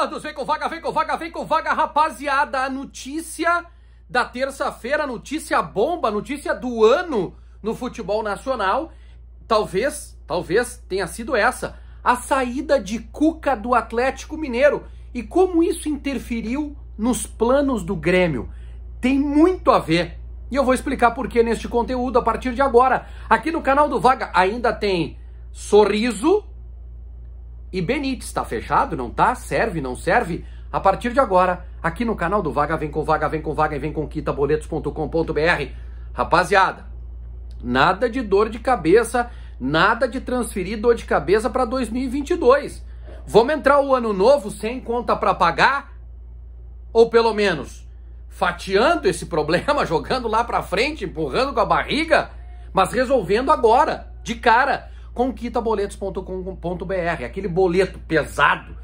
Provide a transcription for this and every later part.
todos! Vem com vaga, vem com vaga, vem com vaga, rapaziada! A notícia da terça-feira, notícia bomba, notícia do ano no futebol nacional, talvez, talvez tenha sido essa, a saída de Cuca do Atlético Mineiro e como isso interferiu nos planos do Grêmio. Tem muito a ver. E eu vou explicar por que neste conteúdo a partir de agora. Aqui no canal do Vaga ainda tem Sorriso, e Benítez, tá fechado? Não tá? Serve? Não serve? A partir de agora, aqui no canal do Vaga Vem com Vaga, Vem com Vaga e Vem com quitaboletos.com.br. Rapaziada, nada de dor de cabeça, nada de transferir dor de cabeça para 2022. Vamos entrar o ano novo sem conta para pagar? Ou pelo menos fatiando esse problema, jogando lá para frente, empurrando com a barriga, mas resolvendo agora, de cara conquitaboletos.com.br, aquele boleto pesado,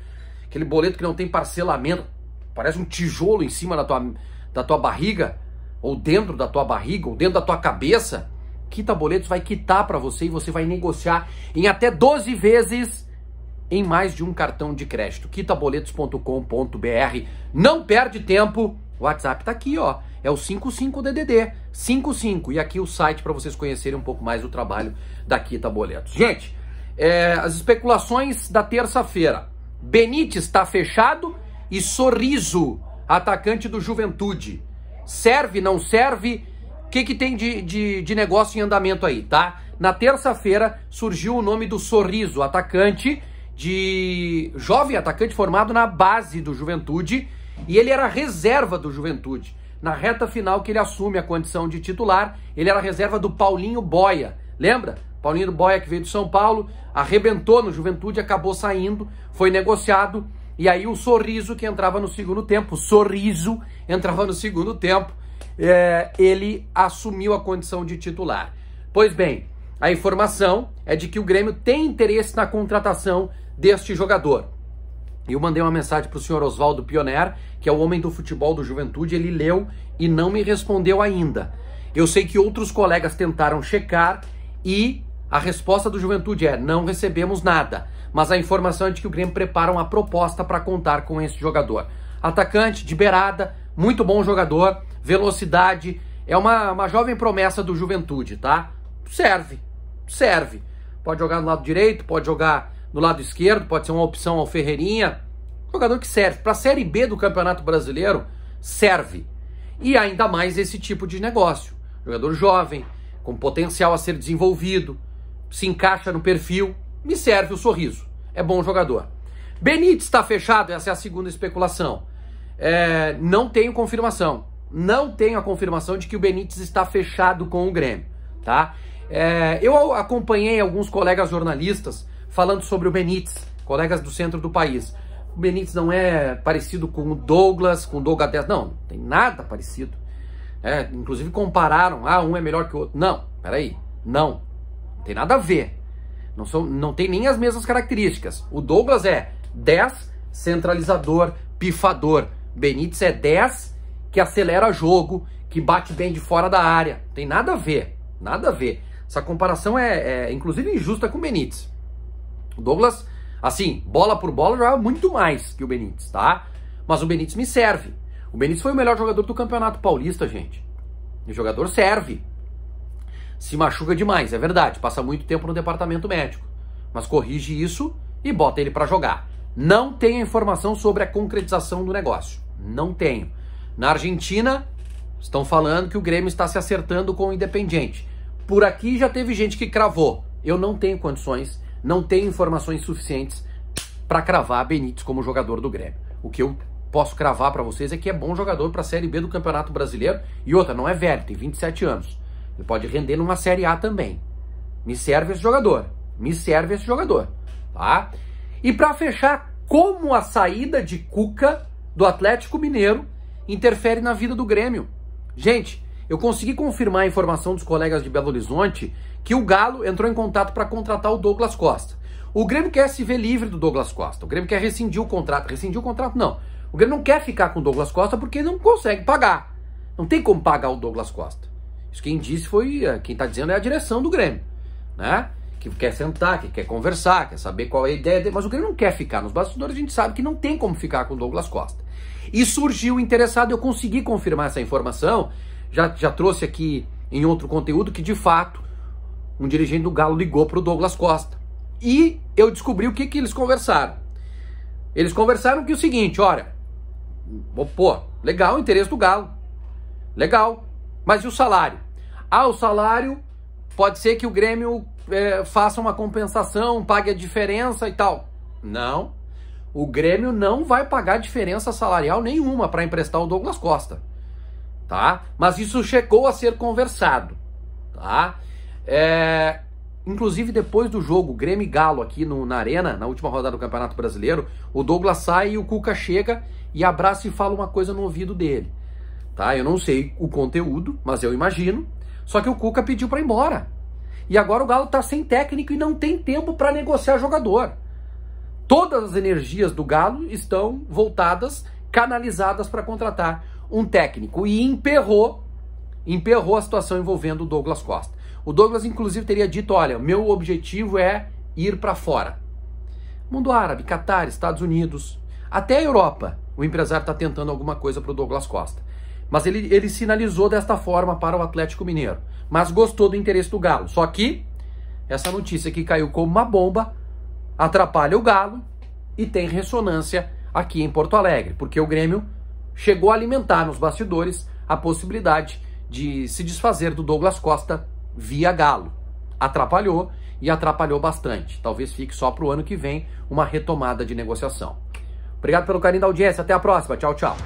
aquele boleto que não tem parcelamento, parece um tijolo em cima da tua, da tua barriga, ou dentro da tua barriga, ou dentro da tua cabeça. Quita Boletos vai quitar para você e você vai negociar em até 12 vezes em mais de um cartão de crédito. quitaboletos.com.br. Não perde tempo. O WhatsApp tá aqui, ó é o 55DDD 55 e aqui o site para vocês conhecerem um pouco mais do trabalho da Kita Boletos. Gente, é, as especulações da terça-feira. Benítez está fechado e Sorriso, atacante do Juventude. Serve, não serve? O que, que tem de, de, de negócio em andamento aí, tá? Na terça-feira surgiu o nome do Sorriso, atacante de jovem atacante formado na base do Juventude e ele era reserva do Juventude na reta final que ele assume a condição de titular, ele era reserva do Paulinho Boia. Lembra? Paulinho Boia que veio do São Paulo, arrebentou no Juventude, acabou saindo, foi negociado, e aí o Sorriso que entrava no segundo tempo, Sorriso entrava no segundo tempo, é, ele assumiu a condição de titular. Pois bem, a informação é de que o Grêmio tem interesse na contratação deste jogador. Eu mandei uma mensagem para o senhor Oswaldo Pioner, que é o homem do futebol do Juventude, ele leu e não me respondeu ainda. Eu sei que outros colegas tentaram checar e a resposta do Juventude é: não recebemos nada. Mas a informação é de que o Grêmio prepara uma proposta para contar com esse jogador. Atacante de beirada, muito bom jogador, velocidade, é uma, uma jovem promessa do Juventude, tá? Serve, serve. Pode jogar no lado direito, pode jogar no lado esquerdo, pode ser uma opção ao Ferreirinha. Jogador que serve. Para a Série B do Campeonato Brasileiro, serve. E ainda mais esse tipo de negócio. Jogador jovem, com potencial a ser desenvolvido, se encaixa no perfil, me serve o sorriso. É bom jogador. Benítez está fechado, essa é a segunda especulação. É, não tenho confirmação. Não tenho a confirmação de que o Benítez está fechado com o Grêmio, tá? É, eu acompanhei alguns colegas jornalistas falando sobre o Benítez, colegas do centro do país. O Benítez não é parecido com o Douglas, com o Douglas 10, não, não tem nada parecido. É, inclusive compararam, ah, um é melhor que o outro. Não, peraí, não, não tem nada a ver. Não, são, não tem nem as mesmas características. O Douglas é 10, centralizador, pifador. Benítez é 10, que acelera jogo, que bate bem de fora da área. Tem nada a ver, nada a ver. Essa comparação é, é inclusive injusta com o Benítez. O Douglas, assim, bola por bola, joga muito mais que o Benítez, tá? Mas o Benítez me serve. O Benítez foi o melhor jogador do Campeonato Paulista, gente. O jogador serve. Se machuca demais, é verdade. Passa muito tempo no departamento médico. Mas corrige isso e bota ele para jogar. Não tenho informação sobre a concretização do negócio. Não tenho. Na Argentina, estão falando que o Grêmio está se acertando com o Independiente. Por aqui já teve gente que cravou. Eu não tenho condições não tenho informações suficientes para cravar Benítez como jogador do Grêmio. O que eu posso cravar para vocês é que é bom jogador para a Série B do Campeonato Brasileiro. E outra, não é velho, tem 27 anos. Ele pode render numa Série A também. Me serve esse jogador. Me serve esse jogador. Tá? E para fechar, como a saída de Cuca do Atlético Mineiro interfere na vida do Grêmio. Gente, eu consegui confirmar a informação dos colegas de Belo Horizonte que o Galo entrou em contato para contratar o Douglas Costa. O Grêmio quer se ver livre do Douglas Costa. O Grêmio quer rescindir o contrato. Rescindir o contrato, não. O Grêmio não quer ficar com o Douglas Costa porque não consegue pagar. Não tem como pagar o Douglas Costa. Isso quem disse foi, eh, quem está dizendo é a direção do Grêmio, né? que quer sentar, que quer conversar, quer saber qual é a ideia dele, mas o Grêmio não quer ficar nos bastidores, a gente sabe que não tem como ficar com o Douglas Costa. E surgiu interessado, eu consegui confirmar essa informação, já, já trouxe aqui em outro conteúdo que de fato um dirigente do Galo ligou para o Douglas Costa. E eu descobri o que, que eles conversaram. Eles conversaram que o seguinte, olha, pô, legal o interesse do Galo, legal, mas e o salário? Ah, o salário pode ser que o Grêmio é, faça uma compensação, pague a diferença e tal. Não, o Grêmio não vai pagar diferença salarial nenhuma para emprestar o Douglas Costa, tá? Mas isso chegou a ser conversado, tá? É, inclusive, depois do jogo Grêmio e Galo aqui no, na Arena, na última rodada do Campeonato Brasileiro, o Douglas sai e o Cuca chega e abraça e fala uma coisa no ouvido dele. Tá? Eu não sei o conteúdo, mas eu imagino. Só que o Cuca pediu para ir embora. E agora o Galo tá sem técnico e não tem tempo para negociar jogador. Todas as energias do Galo estão voltadas, canalizadas para contratar um técnico. E emperrou, emperrou a situação envolvendo o Douglas Costa. O Douglas, inclusive, teria dito: olha, meu objetivo é ir para fora. Mundo árabe, Catar, Estados Unidos, até a Europa. O empresário está tentando alguma coisa para o Douglas Costa. Mas ele, ele sinalizou desta forma para o Atlético Mineiro. Mas gostou do interesse do Galo. Só que essa notícia que caiu como uma bomba atrapalha o Galo e tem ressonância aqui em Porto Alegre, porque o Grêmio chegou a alimentar nos bastidores a possibilidade de se desfazer do Douglas Costa via Galo. Atrapalhou e atrapalhou bastante. Talvez fique só para o ano que vem uma retomada de negociação. Obrigado pelo carinho da audiência. Até a próxima. Tchau, tchau.